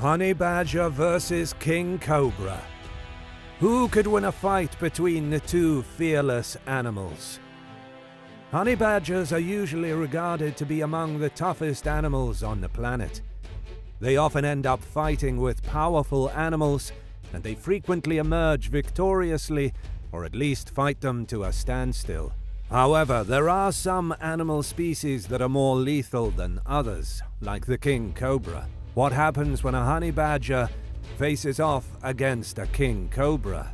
Honey Badger versus King Cobra. Who could win a fight between the two fearless animals? Honey badgers are usually regarded to be among the toughest animals on the planet. They often end up fighting with powerful animals, and they frequently emerge victoriously, or at least fight them to a standstill. However, there are some animal species that are more lethal than others, like the king cobra. What happens when a honey badger faces off against a king cobra?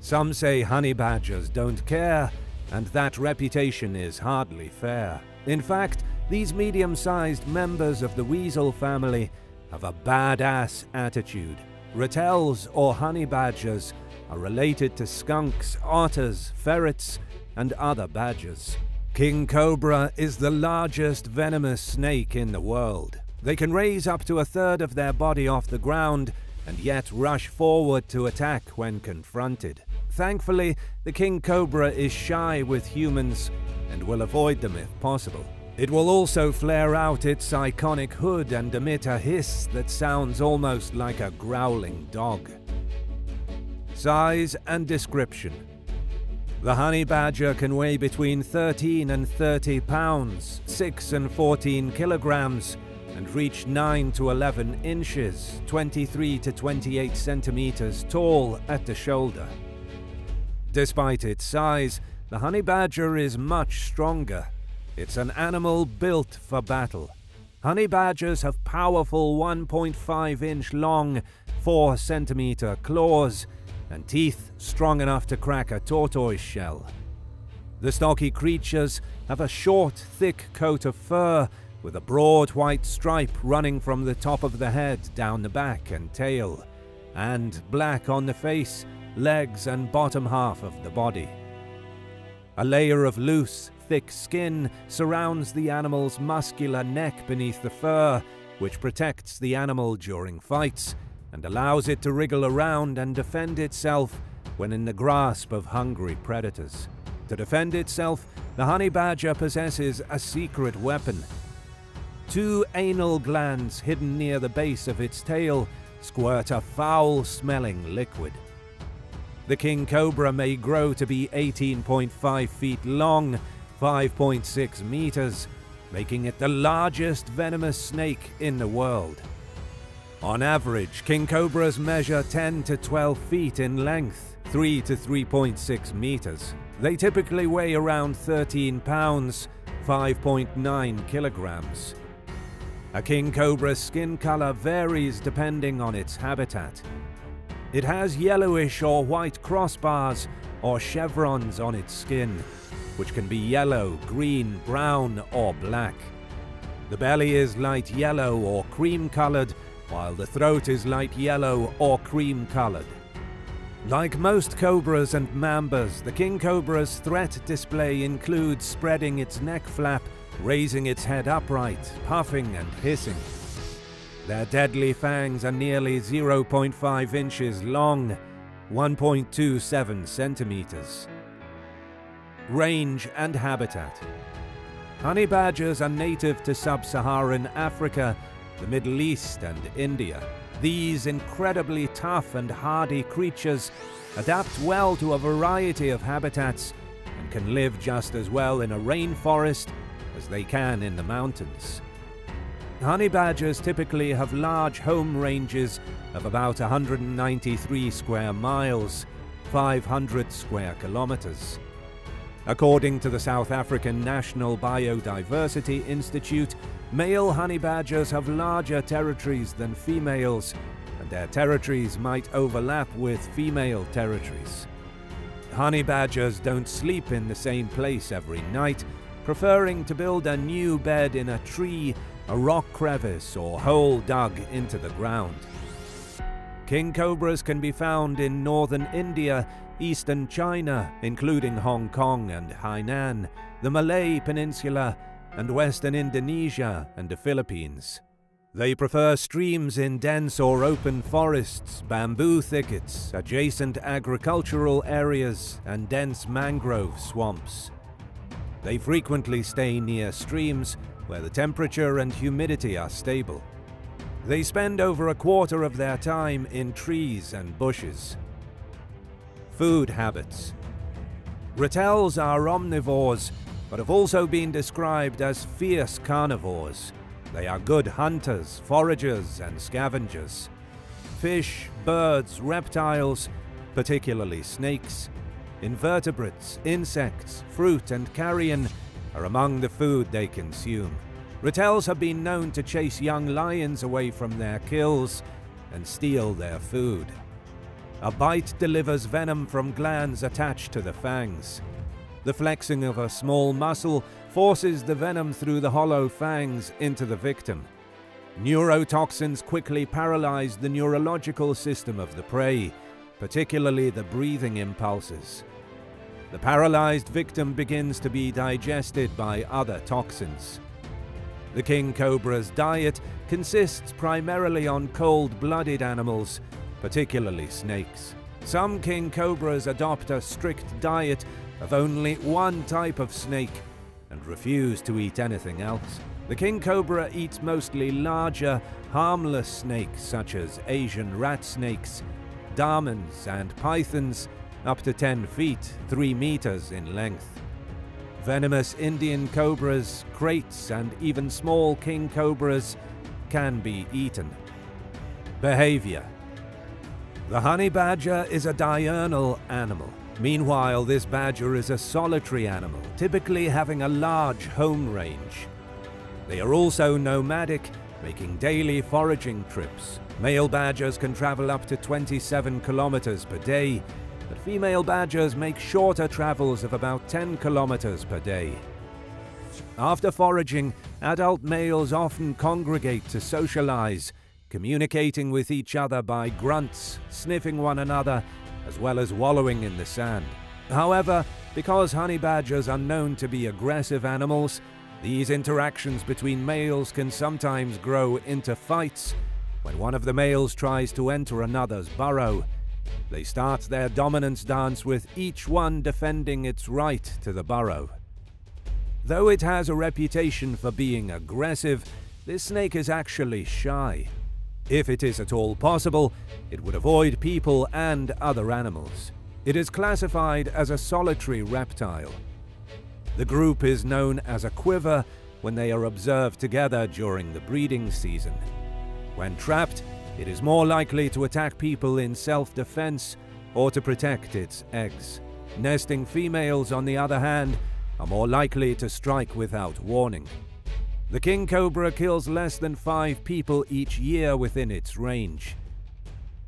Some say honey badgers don't care, and that reputation is hardly fair. In fact, these medium-sized members of the weasel family have a badass attitude. Ratels or honey badgers are related to skunks, otters, ferrets, and other badgers. King Cobra is the largest venomous snake in the world. They can raise up to a third of their body off the ground and yet rush forward to attack when confronted. Thankfully, the king cobra is shy with humans and will avoid them if possible. It will also flare out its iconic hood and emit a hiss that sounds almost like a growling dog. Size and description. The honey badger can weigh between 13 and 30 pounds, 6 and 14 kilograms, and reach 9 to 11 inches, 23 to 28 centimeters tall at the shoulder. Despite its size, the honey badger is much stronger. It's an animal built for battle. Honey badgers have powerful 1.5 inch long, 4 centimeter claws and teeth strong enough to crack a tortoise shell. The stocky creatures have a short, thick coat of fur with a broad white stripe running from the top of the head down the back and tail, and black on the face, legs, and bottom half of the body. A layer of loose, thick skin surrounds the animal's muscular neck beneath the fur, which protects the animal during fights and allows it to wriggle around and defend itself when in the grasp of hungry predators. To defend itself, the honey badger possesses a secret weapon Two anal glands hidden near the base of its tail squirt a foul-smelling liquid. The king cobra may grow to be 18.5 feet long, 5.6 meters, making it the largest venomous snake in the world. On average, king cobras measure 10 to 12 feet in length, 3 to 3.6 meters. They typically weigh around 13 pounds, 5.9 kilograms. A king cobra's skin color varies depending on its habitat. It has yellowish or white crossbars or chevrons on its skin, which can be yellow, green, brown, or black. The belly is light yellow or cream colored, while the throat is light yellow or cream colored. Like most cobras and mambas, the king cobra's threat display includes spreading its neck flap raising its head upright, puffing and hissing. Their deadly fangs are nearly 0.5 inches long, 1.27 centimeters. Range and habitat. Honey badgers are native to sub-Saharan Africa, the Middle East and India. These incredibly tough and hardy creatures adapt well to a variety of habitats and can live just as well in a rainforest as they can in the mountains. Honey badgers typically have large home ranges of about 193 square miles, 500 square kilometers. According to the South African National Biodiversity Institute, male honey badgers have larger territories than females, and their territories might overlap with female territories. Honey badgers don't sleep in the same place every night, preferring to build a new bed in a tree, a rock crevice, or hole dug into the ground. King cobras can be found in northern India, eastern China, including Hong Kong and Hainan, the Malay Peninsula, and western Indonesia and the Philippines. They prefer streams in dense or open forests, bamboo thickets, adjacent agricultural areas, and dense mangrove swamps. They frequently stay near streams where the temperature and humidity are stable. They spend over a quarter of their time in trees and bushes. Food habits. Ratels are omnivores, but have also been described as fierce carnivores. They are good hunters, foragers, and scavengers. Fish, birds, reptiles, particularly snakes, invertebrates, insects, fruit, and carrion are among the food they consume. Ratels have been known to chase young lions away from their kills and steal their food. A bite delivers venom from glands attached to the fangs. The flexing of a small muscle forces the venom through the hollow fangs into the victim. Neurotoxins quickly paralyze the neurological system of the prey, particularly the breathing impulses. The paralyzed victim begins to be digested by other toxins. The king cobra's diet consists primarily on cold-blooded animals, particularly snakes. Some king cobras adopt a strict diet of only one type of snake and refuse to eat anything else. The king cobra eats mostly larger, harmless snakes such as Asian rat snakes, dhamans and pythons up to 10 feet, 3 meters in length. Venomous Indian cobras, kraits, and even small king cobras can be eaten. Behavior The honey badger is a diurnal animal. Meanwhile, this badger is a solitary animal, typically having a large home range. They are also nomadic, making daily foraging trips. Male badgers can travel up to 27 kilometers per day, but female badgers make shorter travels of about 10 kilometers per day. After foraging, adult males often congregate to socialize, communicating with each other by grunts, sniffing one another, as well as wallowing in the sand. However, because honey badgers are known to be aggressive animals, these interactions between males can sometimes grow into fights when one of the males tries to enter another's burrow. They start their dominance dance with each one defending its right to the burrow. Though it has a reputation for being aggressive, this snake is actually shy. If it is at all possible, it would avoid people and other animals. It is classified as a solitary reptile. The group is known as a quiver when they are observed together during the breeding season. When trapped, it is more likely to attack people in self-defense or to protect its eggs. Nesting females, on the other hand, are more likely to strike without warning. The king cobra kills less than five people each year within its range.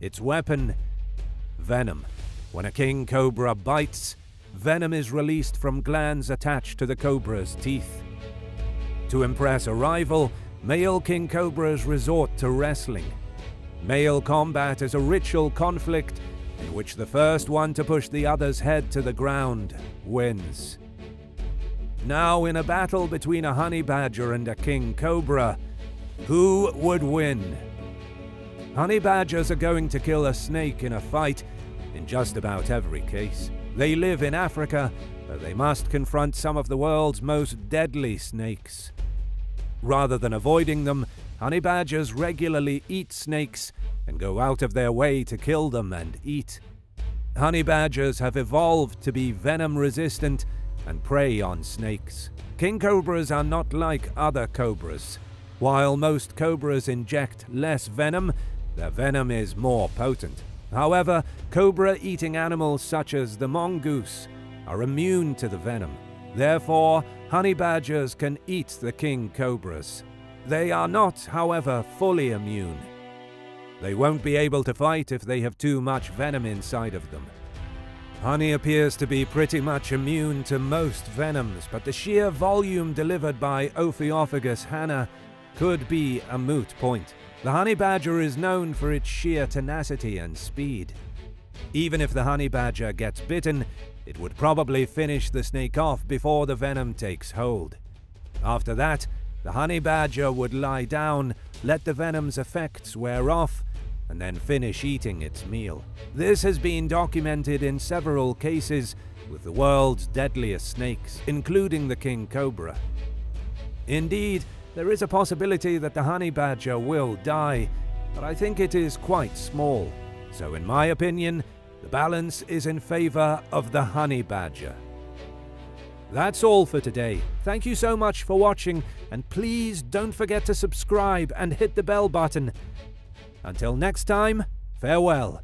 Its weapon? Venom. When a king cobra bites, venom is released from glands attached to the cobra's teeth. To impress a rival, male king cobras resort to wrestling. Male combat is a ritual conflict in which the first one to push the other's head to the ground wins. Now, in a battle between a honey badger and a king cobra, who would win? Honey badgers are going to kill a snake in a fight in just about every case. They live in Africa, where they must confront some of the world's most deadly snakes. Rather than avoiding them, honey badgers regularly eat snakes and go out of their way to kill them and eat. Honey badgers have evolved to be venom resistant and prey on snakes. King cobras are not like other cobras. While most cobras inject less venom, their venom is more potent. However, cobra-eating animals such as the mongoose are immune to the venom. Therefore, honey badgers can eat the king cobras. They are not, however, fully immune. They won't be able to fight if they have too much venom inside of them. Honey appears to be pretty much immune to most venoms, but the sheer volume delivered by Ophiophagus hannah could be a moot point. The honey badger is known for its sheer tenacity and speed. Even if the honey badger gets bitten, it would probably finish the snake off before the venom takes hold. After that, the honey badger would lie down, let the venom's effects wear off, and then finish eating its meal. This has been documented in several cases with the world's deadliest snakes, including the king cobra. Indeed, There is a possibility that the honey badger will die, but I think it is quite small. So in my opinion, the balance is in favour of the honey badger. That's all for today. Thank you so much for watching, and please don't forget to subscribe and hit the bell button. Until next time, farewell.